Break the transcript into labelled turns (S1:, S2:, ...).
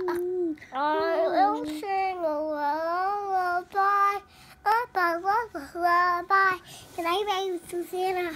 S1: Mm. I will mm. sing a lullaby, a lullaby. and I make Susanna?